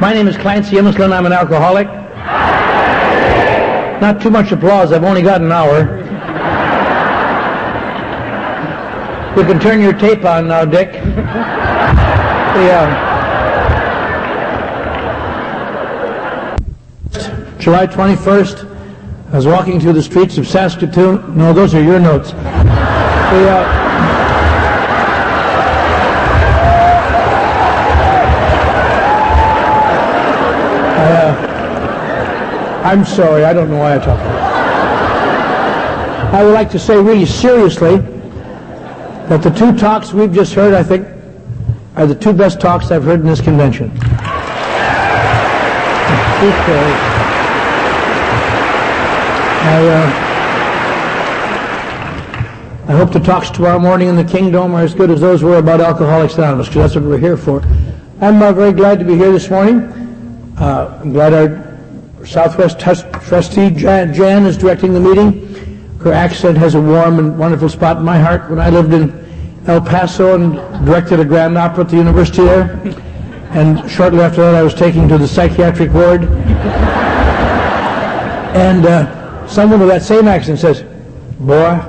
My name is Clancy Imislund. I'm an alcoholic. Not too much applause. I've only got an hour. You can turn your tape on now, Dick. The, uh, July 21st, I was walking through the streets of Saskatoon. No, those are your notes. The, uh, I'm sorry, I don't know why I talk. I would like to say really seriously that the two talks we've just heard, I think, are the two best talks I've heard in this convention. I, uh, I hope the talks tomorrow morning in the Kingdome are as good as those were about Alcoholics Anonymous, because that's what we're here for. I'm uh, very glad to be here this morning. Uh, I'm glad our Southwest trustee Jan, Jan is directing the meeting. Her accent has a warm and wonderful spot in my heart. When I lived in El Paso and directed a grand opera at the university there, and shortly after that I was taken to the psychiatric ward, and uh, someone with that same accent says, "Boy,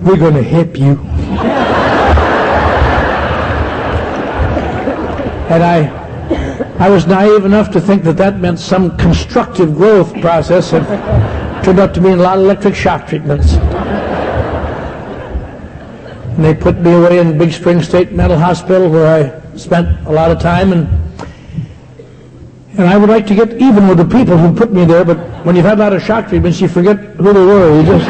we're going to hip you." and I I was naive enough to think that that meant some constructive growth process and turned out to be a lot of electric shock treatments. And they put me away in Big Spring State Mental Hospital where I spent a lot of time and and I would like to get even with the people who put me there, but when you've had a lot of shock treatments, you forget who they were. You just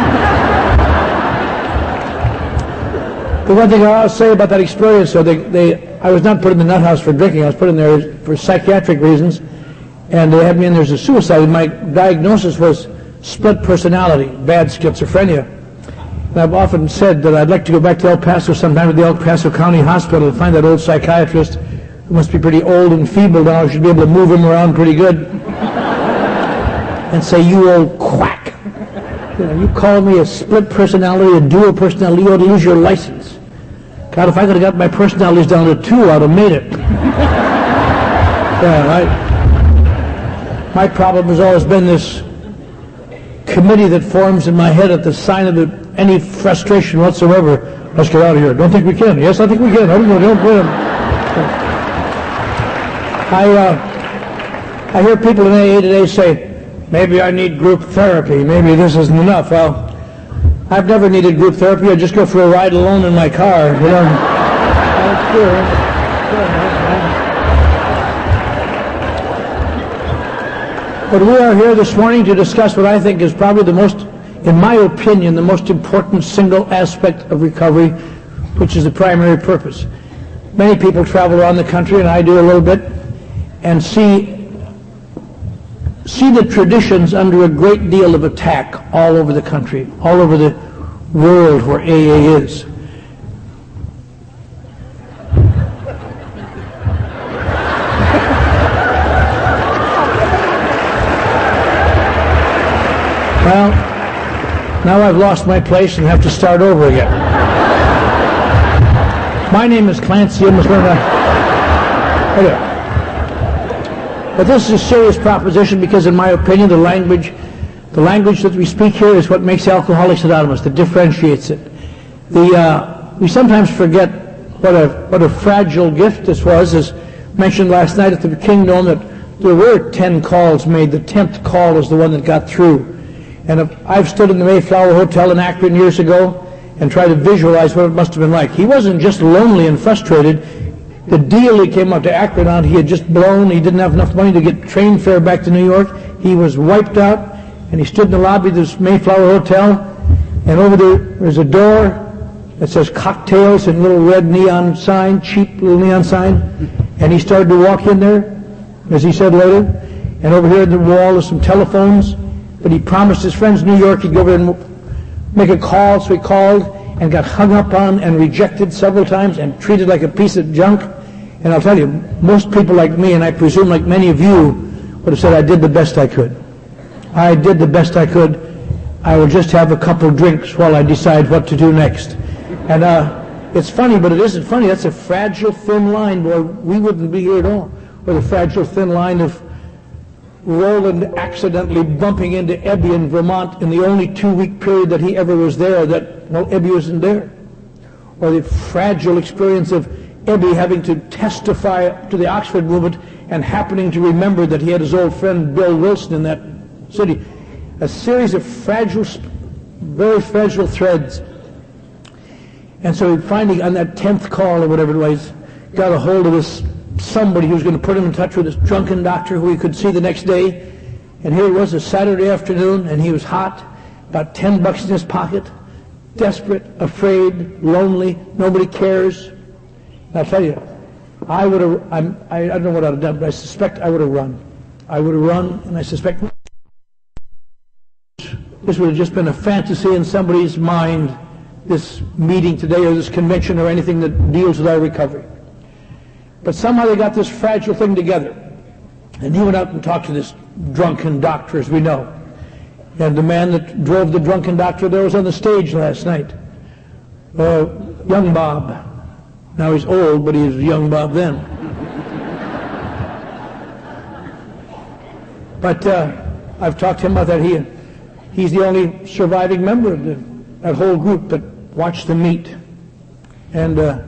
the one thing I'll say about that experience, though, they, they I was not put in the nut house for drinking. I was put in there for psychiatric reasons, and they had me in there as a suicide. My diagnosis was split personality, bad schizophrenia. And I've often said that I'd like to go back to El Paso sometime to the El Paso County Hospital and find that old psychiatrist who must be pretty old and feeble now. I should be able to move him around pretty good. and say, you old quack. You, know, you call me a split personality, a dual personality, you ought to use your license. God, if I could have got my personalities down to two, I'd have made it. yeah, right. My problem has always been this committee that forms in my head at the sign of the, any frustration whatsoever. Let's get out of here. Don't think we can. Yes, I think we can. I don't, know. don't win. I, uh, I hear people in AA today say, maybe I need group therapy. Maybe this isn't enough. Well, I've never needed group therapy. I just go for a ride alone in my car. You know. But we are here this morning to discuss what I think is probably the most, in my opinion, the most important single aspect of recovery, which is the primary purpose. Many people travel around the country, and I do a little bit, and see see the traditions under a great deal of attack all over the country, all over the world where AA is. Well, now I've lost my place and have to start over again. My name is Clancy. I'm but this is a serious proposition because, in my opinion, the language, the language that we speak here is what makes Alcoholics Anonymous, that differentiates it. The, uh, we sometimes forget what a, what a fragile gift this was, as mentioned last night at the Kingdome, that there were 10 calls made. The 10th call was the one that got through. And I've stood in the Mayflower Hotel in Akron years ago and tried to visualize what it must have been like. He wasn't just lonely and frustrated. The deal he came up to Akron on, he had just blown. He didn't have enough money to get train fare back to New York. He was wiped out, and he stood in the lobby of this Mayflower Hotel, and over there, there's a door that says cocktails and little red neon sign, cheap little neon sign, and he started to walk in there, as he said later, and over here at the wall are some telephones, but he promised his friends in New York he'd go over and make a call, so he called and got hung up on and rejected several times and treated like a piece of junk. And I'll tell you, most people like me, and I presume like many of you, would have said, I did the best I could. I did the best I could. I will just have a couple drinks while I decide what to do next. And uh, it's funny, but it isn't funny. That's a fragile, thin line, boy. We wouldn't be here at all. or the fragile thin line of Rowland accidentally bumping into Ebby in Vermont in the only two-week period that he ever was there that, well, Ebby wasn't there. Or the fragile experience of Ebby having to testify to the Oxford movement and happening to remember that he had his old friend Bill Wilson in that city. A series of fragile, very fragile threads. And so he finally, on that 10th call or whatever it was, got a hold of this somebody who was going to put him in touch with this drunken doctor who he could see the next day. And here it was, a Saturday afternoon, and he was hot, about 10 bucks in his pocket, desperate, afraid, lonely, nobody cares. And I'll tell you, I would have, I'm, I, I don't know what I'd have done, but I suspect I would have run. I would have run, and I suspect this would have just been a fantasy in somebody's mind, this meeting today or this convention or anything that deals with our recovery. But somehow they got this fragile thing together. And he went out and talked to this drunken doctor, as we know. And the man that drove the drunken doctor there was on the stage last night. Uh, young Bob. Now he's old, but he was young Bob then. but uh, I've talked to him about that. He, he's the only surviving member of the, that whole group that watched them meet. And uh,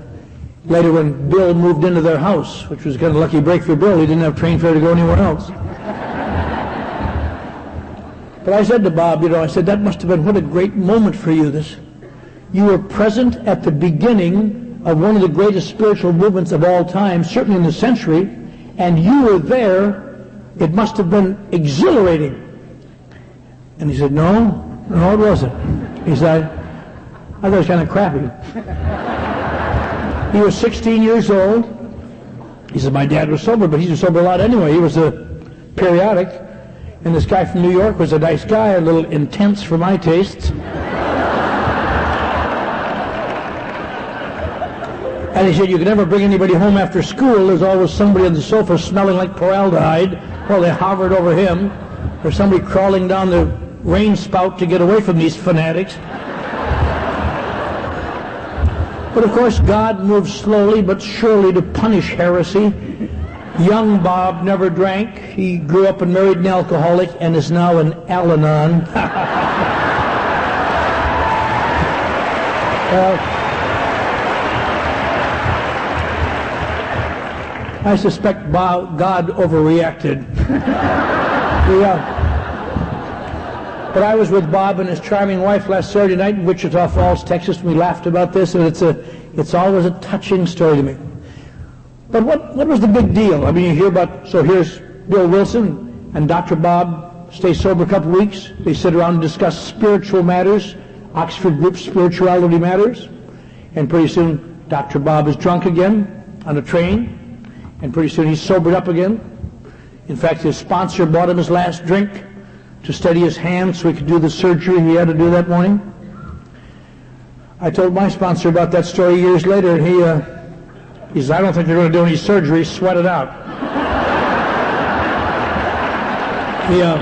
Later, when Bill moved into their house, which was kind of a lucky break for Bill, he didn't have train fare to go anywhere else. but I said to Bob, you know, I said, that must have been what a great moment for you. This, you were present at the beginning of one of the greatest spiritual movements of all time, certainly in the century, and you were there. It must have been exhilarating. And he said, no, no, it wasn't. He said, I thought it was kind of crappy. He was 16 years old. He said, my dad was sober, but he was sober a lot anyway. He was a periodic. And this guy from New York was a nice guy, a little intense for my tastes. And he said, you can never bring anybody home after school. There's always somebody on the sofa smelling like formaldehyde while they hovered over him. Or somebody crawling down the rain spout to get away from these fanatics. But of course, God moves slowly but surely to punish heresy. Young Bob never drank. He grew up and married an alcoholic and is now an Al-Anon. well, I suspect God overreacted. yeah. But I was with Bob and his charming wife last Saturday night in Wichita Falls, Texas, and we laughed about this, and it's, a, it's always a touching story to me. But what, what was the big deal? I mean, you hear about, so here's Bill Wilson and Dr. Bob stay sober a couple weeks. They sit around and discuss spiritual matters, Oxford Group Spirituality Matters. And pretty soon, Dr. Bob is drunk again on a train. And pretty soon he sobered up again. In fact, his sponsor bought him his last drink to steady his hand so he could do the surgery he had to do that morning. I told my sponsor about that story years later, and he, uh, he said, I don't think you're going to do any surgery. Sweat it out. uh,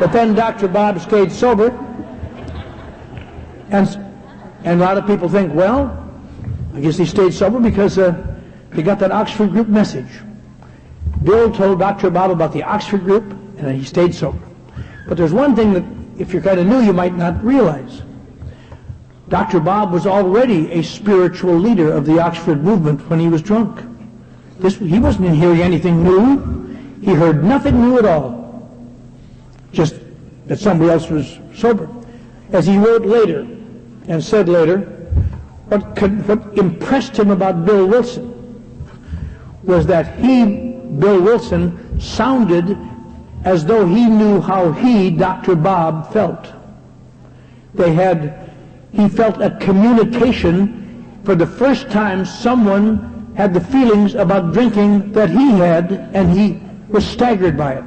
but then Dr. Bob stayed sober, and, and a lot of people think, well, I guess he stayed sober because uh, he got that Oxford group message. Bill told Dr. Bob about the Oxford group, and then he stayed sober. But there's one thing that, if you're kind of new, you might not realize. Dr. Bob was already a spiritual leader of the Oxford movement when he was drunk. This, he wasn't hearing anything new. He heard nothing new at all. Just that somebody else was sober. As he wrote later and said later, what, could, what impressed him about Bill Wilson was that he, Bill Wilson, sounded as though he knew how he, Dr. Bob, felt. They had, he felt a communication for the first time someone had the feelings about drinking that he had and he was staggered by it.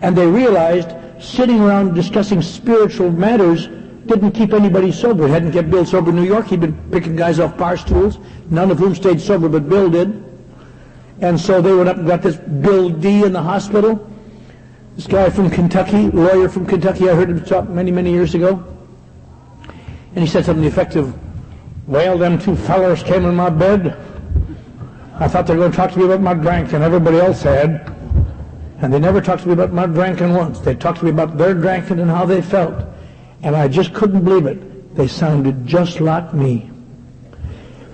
And they realized sitting around discussing spiritual matters didn't keep anybody sober. Hadn't kept Bill sober in New York. He'd been picking guys off bar stools, none of whom stayed sober, but Bill did. And so they went up and got this Bill D in the hospital. This guy from Kentucky, lawyer from Kentucky, I heard him talk many, many years ago. And he said something effective. Well, them two fellers came in my bed. I thought they were going to talk to me about my drinking. Everybody else had. And they never talked to me about my drinking once. They talked to me about their drinking and how they felt. And I just couldn't believe it. They sounded just like me.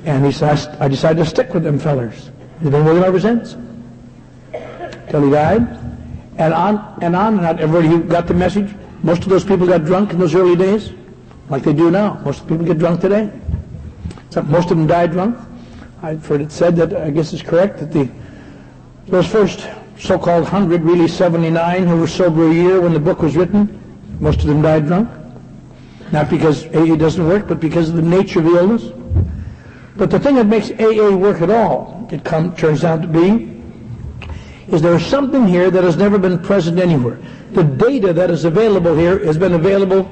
And he said, I decided to stick with them fellers. He's been with him ever since. Till he died. And on and on and on. Everybody got the message, most of those people got drunk in those early days, like they do now. Most people get drunk today. Most of them died drunk. I've heard it said that, I guess it's correct, that the those first so-called 100, really 79, who were sober a year when the book was written, most of them died drunk. Not because AA doesn't work, but because of the nature of the illness. But the thing that makes AA work at all, it come, turns out to be, is there is something here that has never been present anywhere. The data that is available here has been available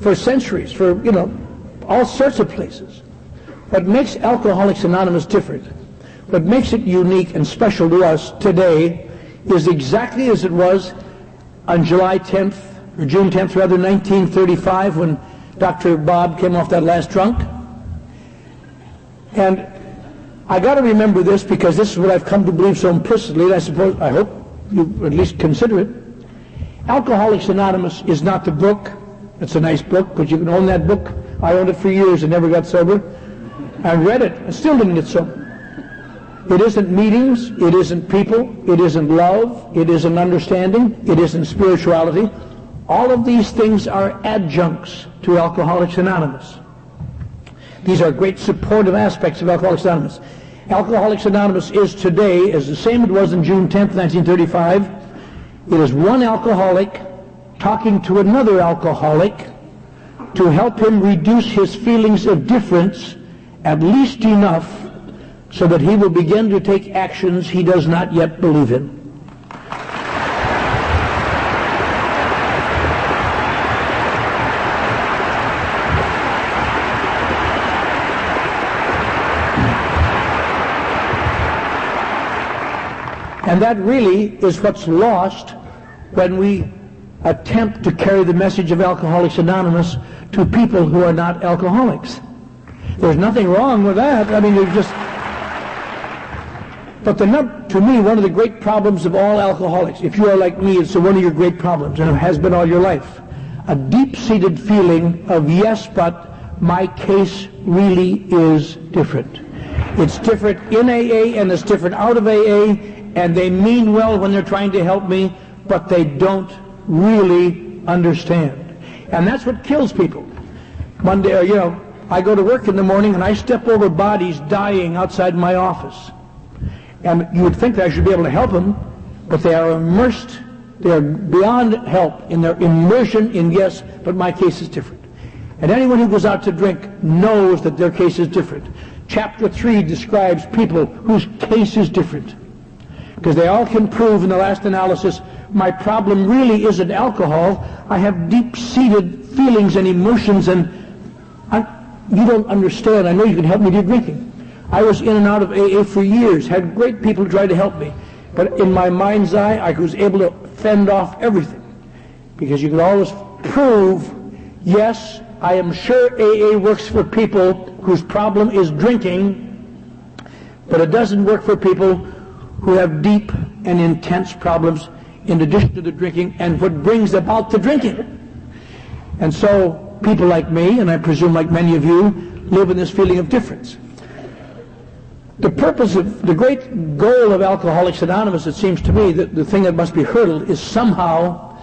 for centuries, for, you know, all sorts of places. What makes Alcoholics Anonymous different, what makes it unique and special to us today is exactly as it was on July 10th, or June 10th, rather, 1935, when Dr. Bob came off that last drunk. And I got to remember this because this is what I've come to believe so implicitly, I suppose, I hope you at least consider it. Alcoholics Anonymous is not the book. It's a nice book, but you can own that book. I owned it for years and never got sober. I read it and still didn't get sober. It isn't meetings. It isn't people. It isn't love. It isn't understanding. It isn't spirituality. All of these things are adjuncts to Alcoholics Anonymous. These are great supportive aspects of Alcoholics Anonymous. Alcoholics Anonymous is today, as the same it was in June 10, 1935. It is one alcoholic talking to another alcoholic to help him reduce his feelings of difference at least enough so that he will begin to take actions he does not yet believe in. And that really is what's lost when we attempt to carry the message of Alcoholics Anonymous to people who are not alcoholics. There's nothing wrong with that. I mean, there's just but the to me, one of the great problems of all alcoholics, if you are like me, it's one of your great problems, and it has been all your life. A deep-seated feeling of, yes, but my case really is different. It's different in AA and it's different out of AA, and they mean well when they're trying to help me, but they don't really understand. And that's what kills people. Monday, uh, you know, I go to work in the morning and I step over bodies dying outside my office. And you would think that I should be able to help them, but they are immersed, they are beyond help in their immersion in yes, but my case is different. And anyone who goes out to drink knows that their case is different. Chapter 3 describes people whose case is different. Because they all can prove in the last analysis, my problem really isn't alcohol. I have deep-seated feelings and emotions and I, you don't understand. I know you can help me do drinking. I was in and out of AA for years, had great people try to help me. But in my mind's eye, I was able to fend off everything. Because you can always prove, yes, I am sure AA works for people whose problem is drinking, but it doesn't work for people who have deep and intense problems in addition to the drinking and what brings about the drinking. And so people like me, and I presume like many of you, live in this feeling of difference the purpose of the great goal of Alcoholics Anonymous, it seems to me, that the thing that must be hurdled is somehow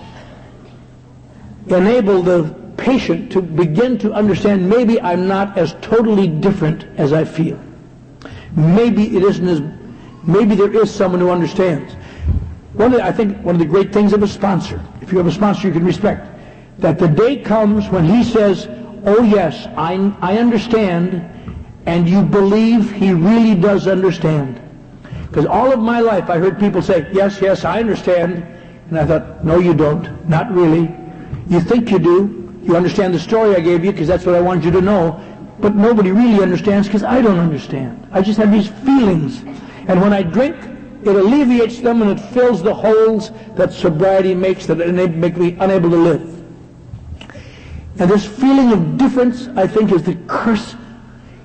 enable the patient to begin to understand maybe I'm not as totally different as I feel. Maybe it isn't as, maybe there is someone who understands. One of I think one of the great things of a sponsor, if you have a sponsor you can respect, that the day comes when he says, oh yes, I, I understand and you believe he really does understand. Because all of my life I heard people say, yes, yes, I understand. And I thought, no, you don't. Not really. You think you do. You understand the story I gave you because that's what I wanted you to know. But nobody really understands because I don't understand. I just have these feelings. And when I drink, it alleviates them and it fills the holes that sobriety makes that make me unable to live. And this feeling of difference, I think, is the curse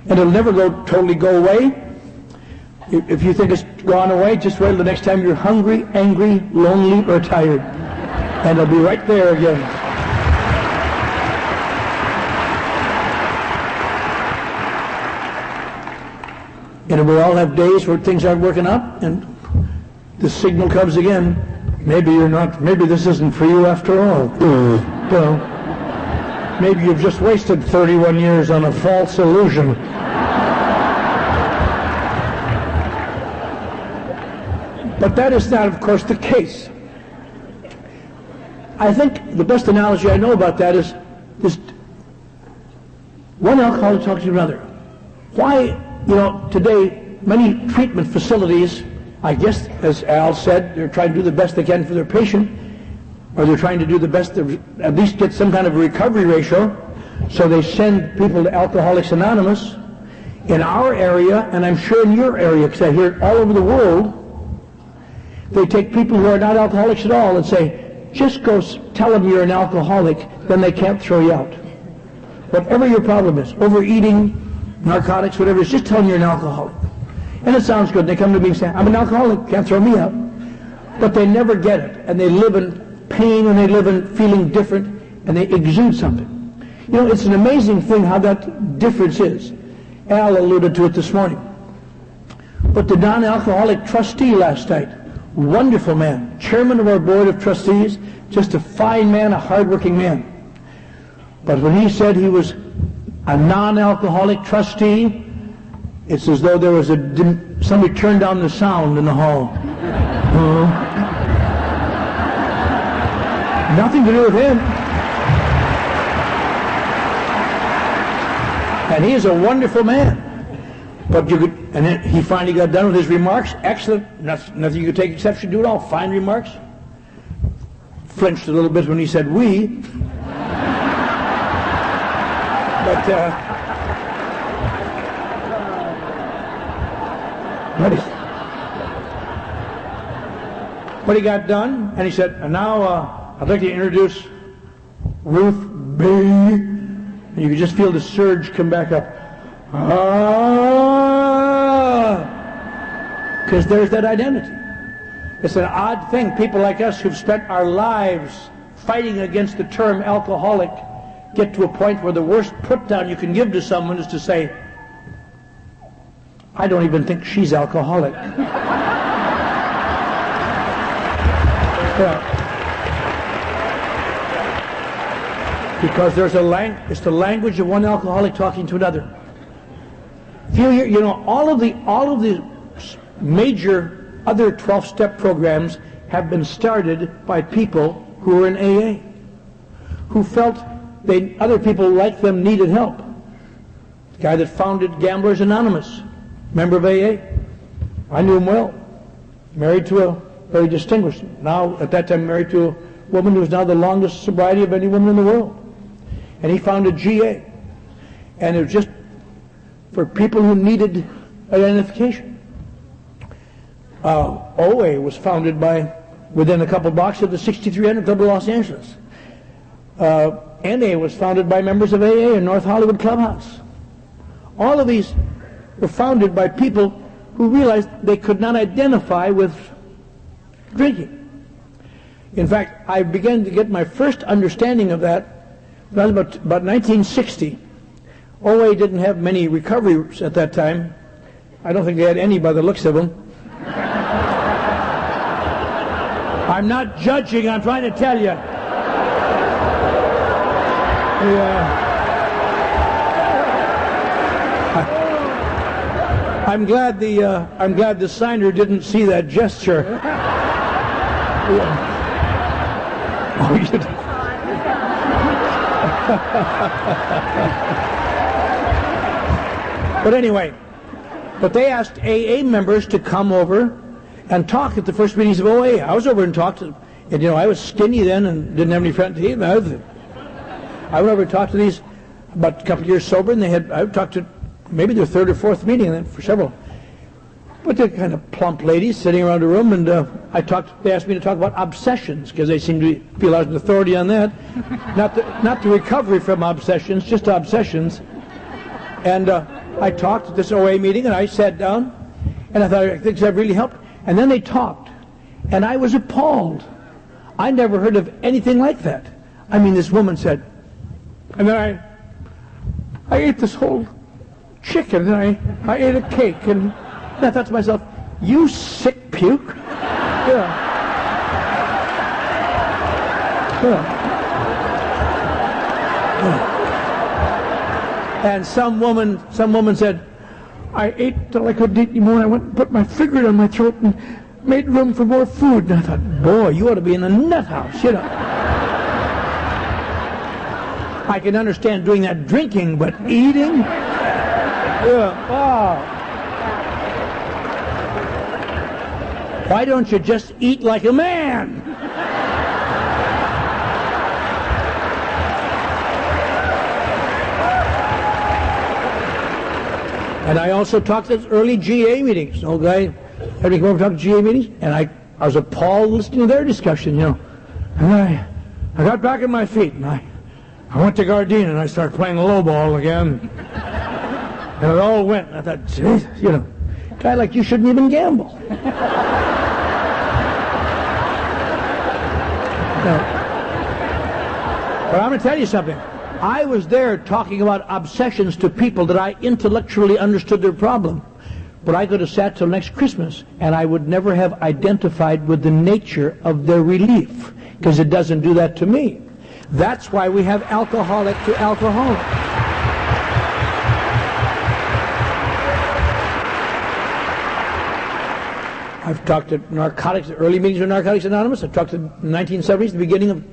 and it'll never go totally go away. If you think it's gone away, just wait till the next time you're hungry, angry, lonely, or tired. And it'll be right there again. And we all have days where things aren't working out, and the signal comes again. Maybe you're not, maybe this isn't for you after all. Mm. Well, maybe you've just wasted 31 years on a false illusion. But that is not, of course, the case. I think the best analogy I know about that is this one alcoholic talking to another. Why, you know, today many treatment facilities, I guess, as Al said, they're trying to do the best they can for their patient, or they're trying to do the best to at least get some kind of recovery ratio. So they send people to Alcoholics Anonymous. In our area, and I'm sure in your area, because I hear it all over the world, they take people who are not alcoholics at all and say, just go tell them you're an alcoholic, then they can't throw you out. Whatever your problem is, overeating, narcotics, whatever it is, just tell them you're an alcoholic. And it sounds good. They come to me and say, I'm an alcoholic, can't throw me out. But they never get it. And they live in pain and they live in feeling different and they exude something. You know, it's an amazing thing how that difference is. Al alluded to it this morning. But the non-alcoholic trustee last night, wonderful man, chairman of our board of trustees, just a fine man, a hardworking man. But when he said he was a non-alcoholic trustee, it's as though there was a dim, somebody turned down the sound in the hall. Uh, nothing to do with him. And he is a wonderful man. But you could, and then he finally got done with his remarks. Excellent. Nothing you could take exception to at all. Fine remarks. Flinched a little bit when he said we. But, uh, but, he, but he got done, and he said, and now uh, I'd like to introduce Ruth B. And you could just feel the surge come back up. Ah! Because there's that identity. It's an odd thing. People like us who've spent our lives fighting against the term alcoholic get to a point where the worst put down you can give to someone is to say, I don't even think she's alcoholic. yeah. Because there's a lang- it's the language of one alcoholic talking to another. You, you know, all of the all of the major other 12-step programs have been started by people who were in AA, who felt they other people like them needed help. The guy that founded Gamblers Anonymous, member of AA, I knew him well. Married to a very distinguished, now at that time married to a woman who is now the longest sobriety of any woman in the world. And he founded GA. And it was just for people who needed identification. Uh, OA was founded by within a couple blocks of the 6300 Club of Los Angeles. Uh, NA was founded by members of AA in North Hollywood Clubhouse. All of these were founded by people who realized they could not identify with drinking. In fact, I began to get my first understanding of that about, about 1960. OA didn't have many recoveries at that time. I don't think they had any by the looks of them. I'm not judging, I'm trying to tell you. Yeah. I'm glad the uh, I'm glad the signer didn't see that gesture. yeah. Oh, you but anyway, but they asked AA members to come over and talk at the first meetings of OA. I was over and talked to, and you know, I was skinny then and didn't have any friends to eat. I and talked to these about a couple years sober, and they had I talked to maybe their third or fourth meeting and then for several. But they're kind of plump ladies sitting around a room, and uh, I talked. They asked me to talk about obsessions because they seem to feel I was an authority on that. not the not the recovery from obsessions, just obsessions. And uh, I talked at this OA meeting, and I sat down, and I thought, I think that really helped. And then they talked, and I was appalled. I never heard of anything like that. I mean, this woman said, and then I, I ate this whole chicken, and I, I ate a cake, and I thought to myself, you sick puke. Yeah. Yeah. And some woman, some woman said, I ate till I couldn't eat anymore. I went and put my finger on my throat and made room for more food. And I thought, boy, you ought to be in a nut house, you know. I can understand doing that drinking, but eating? Yeah. Why don't you just eat like a man? And I also talked at early GA meetings. Old guy had me come over to talk GA meetings, and I, I was appalled listening to their discussion, you know. And I, I got back on my feet, and I, I went to Gardena, and I started playing low ball again. and it all went. I thought, Jesus, you know, guy like you shouldn't even gamble. But I'm going to tell you something. I was there talking about obsessions to people that I intellectually understood their problem. But I could have sat till next Christmas and I would never have identified with the nature of their relief because it doesn't do that to me. That's why we have alcoholic to alcoholic. I've talked to narcotics, early meetings with Narcotics Anonymous. I've talked to the 1970s, the beginning of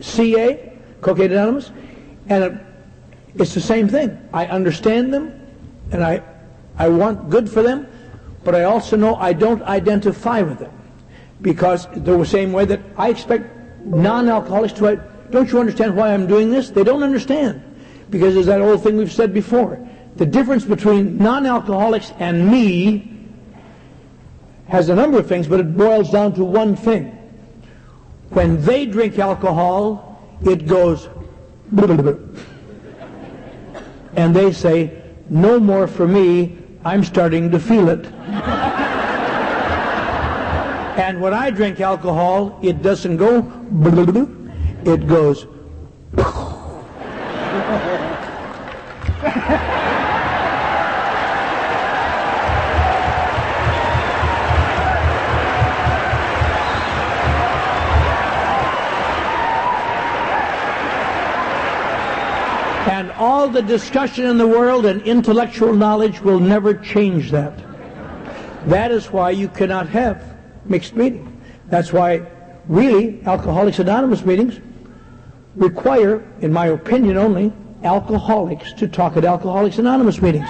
CA, Cocaine Anonymous, and it, it's the same thing. I understand them, and I, I want good for them, but I also know I don't identify with them because the same way that I expect non-alcoholics to. Don't you understand why I'm doing this? They don't understand because there's that old thing we've said before. The difference between non-alcoholics and me has a number of things, but it boils down to one thing. When they drink alcohol, it goes and they say, no more for me, I'm starting to feel it. and when I drink alcohol, it doesn't go it goes And all the discussion in the world and intellectual knowledge will never change that. That is why you cannot have mixed meetings. That's why, really, Alcoholics Anonymous meetings require, in my opinion only, alcoholics to talk at Alcoholics Anonymous meetings.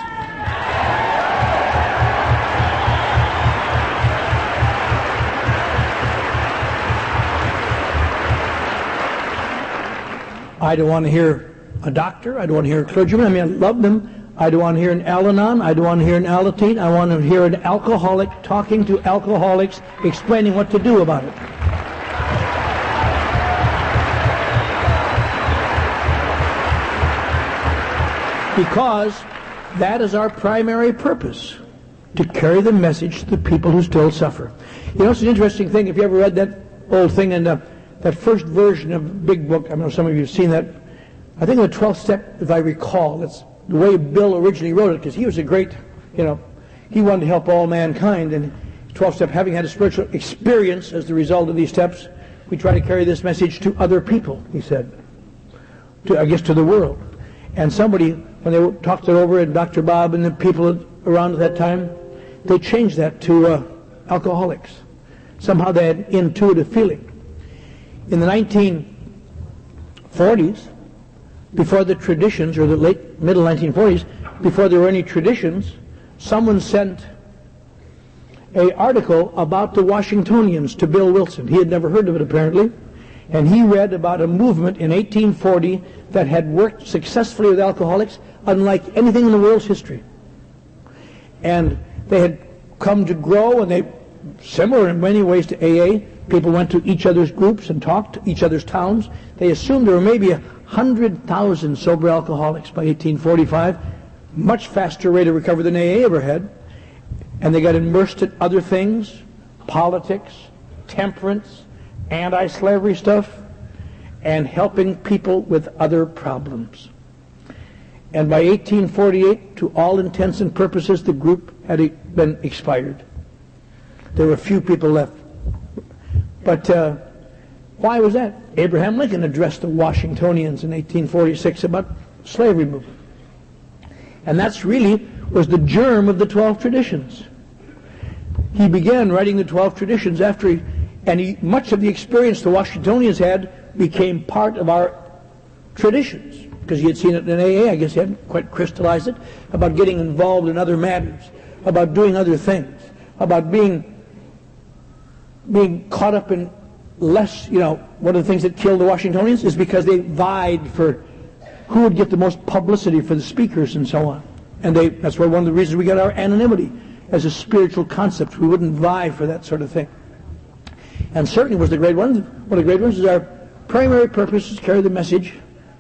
I don't want to hear a doctor. I don't want to hear a clergyman. I mean, I love them. I don't want to hear an Al-Anon. I don't want to hear an Alateen. I want to hear an alcoholic talking to alcoholics, explaining what to do about it. Because that is our primary purpose, to carry the message to the people who still suffer. You know, it's an interesting thing. If you ever read that old thing in the, that first version of Big Book, I know some of you have seen that I think the 12th step, if I recall, that's the way Bill originally wrote it, because he was a great, you know, he wanted to help all mankind, and 12th step, having had a spiritual experience as the result of these steps, we try to carry this message to other people, he said, to, I guess to the world. And somebody, when they talked it over, and Dr. Bob and the people around at that time, they changed that to uh, alcoholics. Somehow they had intuitive feeling. In the 1940s, before the traditions, or the late middle 1940s, before there were any traditions, someone sent a article about the Washingtonians to Bill Wilson. He had never heard of it apparently, and he read about a movement in 1840 that had worked successfully with alcoholics unlike anything in the world's history. And they had come to grow, and they similar in many ways to AA. People went to each other's groups and talked to each other's towns. They assumed there were maybe a 100,000 sober alcoholics by 1845. much faster rate of recovery than AA ever had, and they got immersed in other things, politics, temperance, anti-slavery stuff, and helping people with other problems. And by 1848, to all intents and purposes, the group had been expired. There were few people left. But uh, why was that? Abraham Lincoln addressed the Washingtonians in 1846 about slavery movement. And that's really was the germ of the 12 traditions. He began writing the 12 traditions after he, and he, much of the experience the Washingtonians had became part of our traditions because he had seen it in AA. I guess he hadn't quite crystallized it about getting involved in other matters, about doing other things, about being being caught up in less. You know, one of the things that killed the Washingtonians is because they vied for who would get the most publicity for the speakers and so on. And they, that's why one of the reasons we got our anonymity as a spiritual concept. We wouldn't vie for that sort of thing. And certainly was the great one. One of the great ones is our primary purpose is to carry the message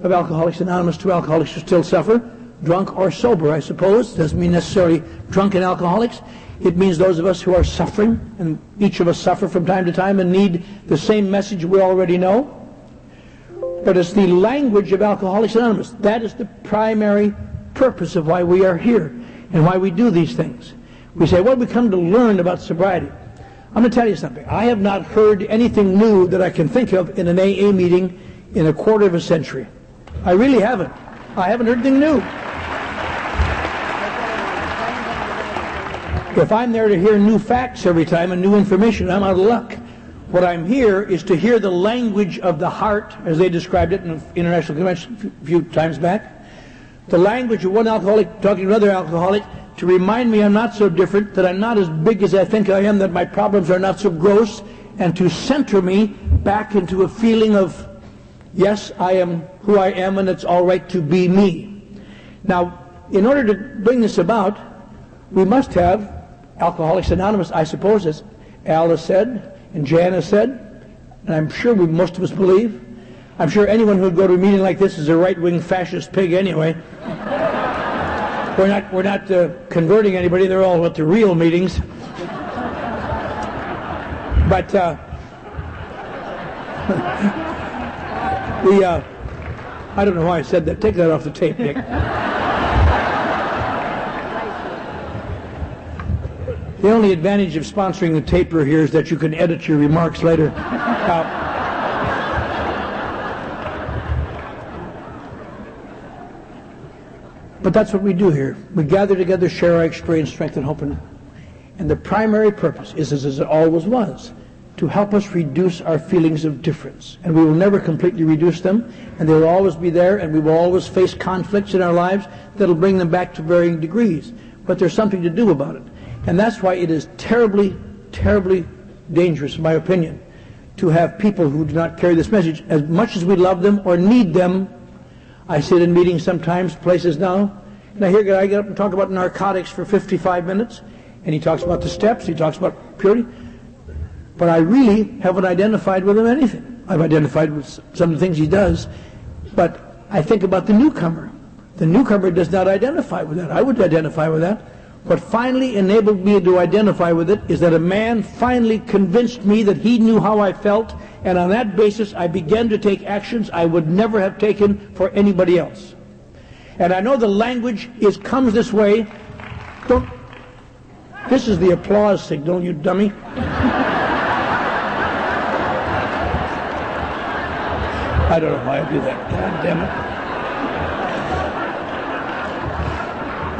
of Alcoholics Anonymous to alcoholics who still suffer, drunk or sober, I suppose. Doesn't mean necessarily drunken alcoholics. It means those of us who are suffering, and each of us suffer from time to time and need the same message we already know. But it's the language of Alcoholics Anonymous. That is the primary purpose of why we are here and why we do these things. We say, what we come to learn about sobriety? I'm going to tell you something. I have not heard anything new that I can think of in an AA meeting in a quarter of a century. I really haven't. I haven't heard anything new. If I'm there to hear new facts every time and new information, I'm out of luck. What I'm here is to hear the language of the heart, as they described it in an international convention a few times back. The language of one alcoholic talking to another alcoholic to remind me I'm not so different, that I'm not as big as I think I am, that my problems are not so gross, and to center me back into a feeling of, yes, I am who I am, and it's all right to be me. Now, in order to bring this about, we must have Alcoholics Anonymous, I suppose, as Al has said, and Jan has said, and I'm sure we, most of us believe. I'm sure anyone who would go to a meeting like this is a right-wing fascist pig anyway. we're not, we're not uh, converting anybody. They're all at the real meetings. but uh, the, uh, I don't know why I said that. Take that off the tape, Nick. The only advantage of sponsoring the taper here is that you can edit your remarks later. But that's what we do here. We gather together, share our experience, strength, and hope. And, and the primary purpose is, as it always was, to help us reduce our feelings of difference. And we will never completely reduce them, and they will always be there, and we will always face conflicts in our lives that will bring them back to varying degrees. But there's something to do about it. And that's why it is terribly, terribly dangerous, in my opinion, to have people who do not carry this message. As much as we love them or need them, I sit in meetings sometimes, places now, and I hear a guy get up and talk about narcotics for 55 minutes, and he talks about the steps, he talks about purity, but I really haven't identified with him anything. I've identified with some of the things he does, but I think about the newcomer. The newcomer does not identify with that. I would identify with that. What finally enabled me to identify with it is that a man finally convinced me that he knew how I felt, and on that basis I began to take actions I would never have taken for anybody else. And I know the language is comes this way. Don't. This is the applause signal, you dummy. I don't know why I do that. God damn it.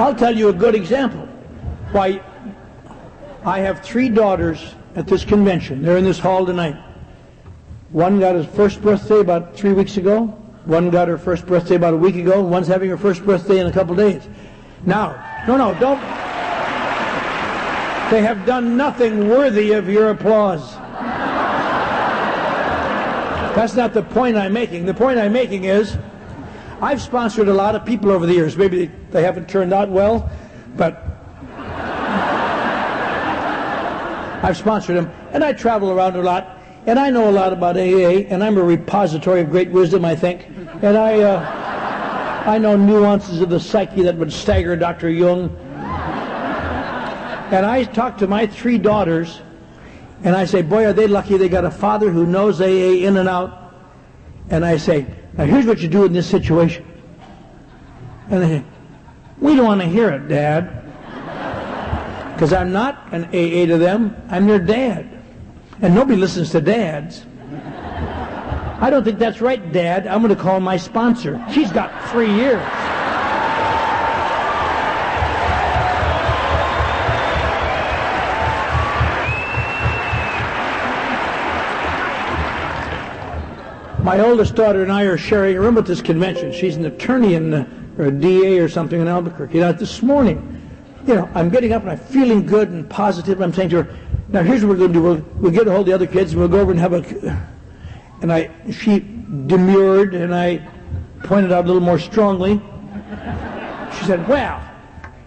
I'll tell you a good example. Why, I have three daughters at this convention. They're in this hall tonight. One got his first birthday about three weeks ago. One got her first birthday about a week ago. One's having her first birthday in a couple days. Now, no, no, don't. They have done nothing worthy of your applause. That's not the point I'm making. The point I'm making is I've sponsored a lot of people over the years. Maybe they haven't turned out well, but I've sponsored them, and I travel around a lot, and I know a lot about AA, and I'm a repository of great wisdom, I think. And I, uh, I know nuances of the psyche that would stagger Dr. Jung. And I talk to my three daughters, and I say, boy, are they lucky they got a father who knows AA in and out. And I say, now here's what you do in this situation. And they say, we don't want to hear it, Dad. Because I'm not an AA to them, I'm their dad. And nobody listens to dads. I don't think that's right, Dad. I'm going to call my sponsor. She's got three years. My oldest daughter and I are sharing a room at this convention. She's an attorney in, uh, or a DA or something in Albuquerque. Now, this morning, you know, I'm getting up and I'm feeling good and positive. I'm saying to her, now here's what we're going to do. We'll, we'll get a hold of the other kids and we'll go over and have a, and I, she demurred and I pointed out a little more strongly. She said, well,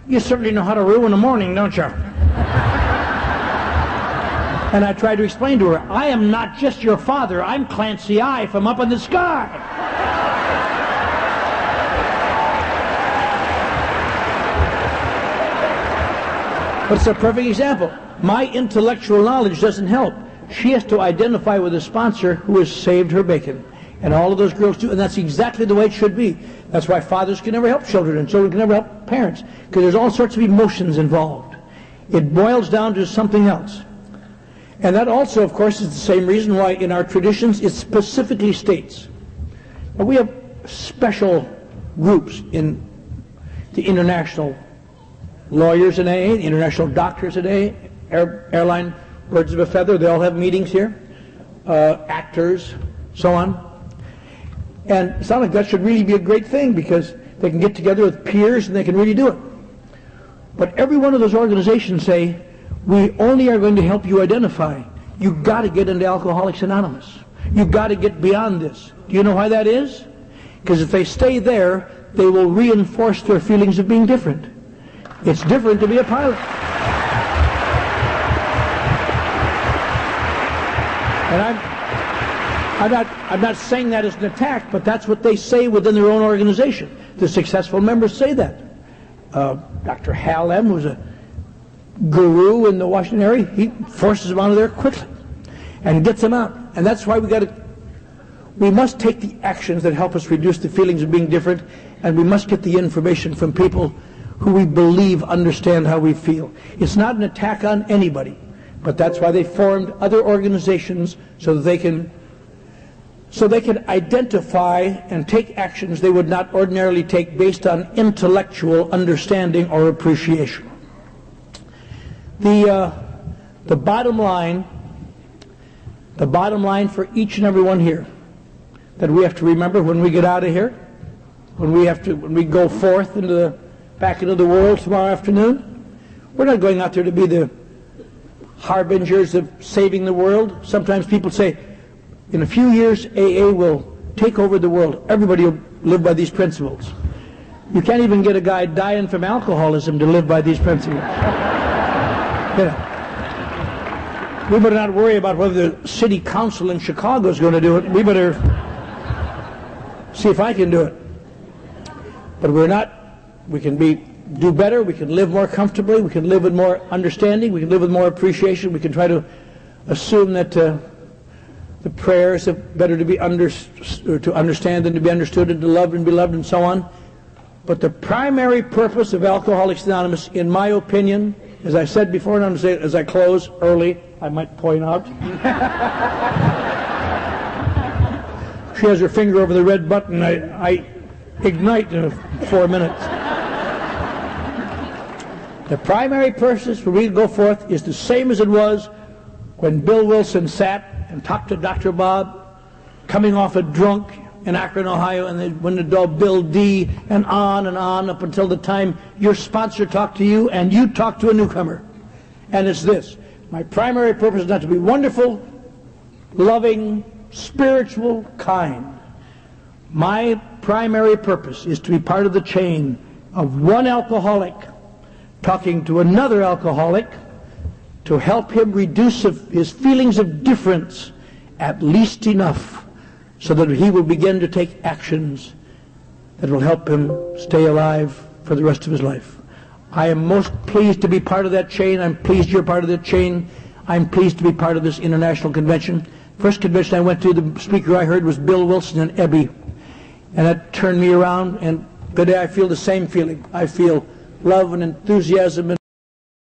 you certainly know how to ruin a morning, don't you? And I tried to explain to her, I am not just your father, I'm Clancy I from up in the sky. But it's a perfect example. My intellectual knowledge doesn't help. She has to identify with a sponsor who has saved her bacon. And all of those girls do, and that's exactly the way it should be. That's why fathers can never help children, and children can never help parents, because there's all sorts of emotions involved. It boils down to something else. And that also, of course, is the same reason why in our traditions it specifically states. We have special groups in the international lawyers in AA, the international doctors in AA, air, airline birds of a feather, they all have meetings here, uh, actors, so on. And it sounds like that should really be a great thing because they can get together with peers and they can really do it. But every one of those organizations say, we only are going to help you identify. You've got to get into Alcoholics Anonymous. You've got to get beyond this. Do you know why that is? Because if they stay there, they will reinforce their feelings of being different. It's different to be a pilot. And I'm, I'm not, I'm not saying that as an attack, but that's what they say within their own organization. The successful members say that. Uh, Dr. Hal M., who's a guru in the Washington area, he forces them out of there quickly and gets them out. And that's why we got to, we must take the actions that help us reduce the feelings of being different, and we must get the information from people who we believe understand how we feel. It's not an attack on anybody. But that's why they formed other organizations so that they can so they can identify and take actions they would not ordinarily take based on intellectual understanding or appreciation. The, uh, the bottom line, the bottom line for each and every one here that we have to remember when we get out of here, when we have to, when we go forth into the, back into the world tomorrow afternoon, we're not going out there to be the harbingers of saving the world. Sometimes people say, in a few years, AA will take over the world. Everybody will live by these principles. You can't even get a guy dying from alcoholism to live by these principles. know. We better not worry about whether the city council in Chicago is going to do it. We better see if I can do it. But we're not, we can be do better, we can live more comfortably, we can live with more understanding, we can live with more appreciation, we can try to assume that uh, the prayers are better to be under, to understand than to be understood and to love and be loved and so on. But the primary purpose of Alcoholics Anonymous, in my opinion, as I said before, and I'm going to say it as I close early, I might point out. she has her finger over the red button. I, I ignite in four minutes. The primary purpose for me to go forth is the same as it was when Bill Wilson sat and talked to Dr. Bob, coming off a drunk in Akron, Ohio, and then when the dog Bill D, and on and on up until the time your sponsor talked to you and you talked to a newcomer. And it's this. My primary purpose is not to be wonderful, loving, spiritual, kind. My primary purpose is to be part of the chain of one alcoholic talking to another alcoholic to help him reduce his feelings of difference at least enough so that he will begin to take actions that will help him stay alive for the rest of his life. I am most pleased to be part of that chain. I'm pleased you're part of that chain. I'm pleased to be part of this international convention. First convention I went to, the speaker I heard was Bill Wilson and Ebby. And that turned me around, and today I feel the same feeling. I feel love and enthusiasm and